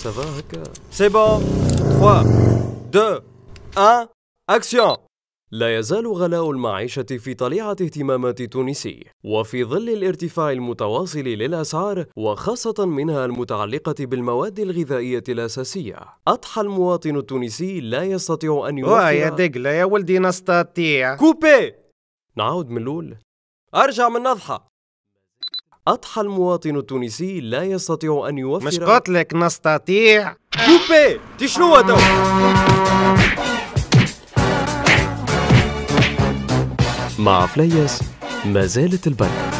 ça va هكا c'est bon 3 2 1 اكسيون لا يزال غلاء المعيشة في طليعة اهتمامات التونسي وفي ظل الارتفاع المتواصل للأسعار وخاصة منها المتعلقة بالمواد الغذائية الأساسية. أضحى المواطن التونسي لا يستطيع أن واه يا يوفر دقلة يا ولدي نستطيع. coupez. نعود من الأول. أرجع من نضحى أضحى المواطن التونسي لا يستطيع أن يوفر مش قلت لك نستطيع. coupez تي شنو تو؟ مع فليس ما زالت البركة.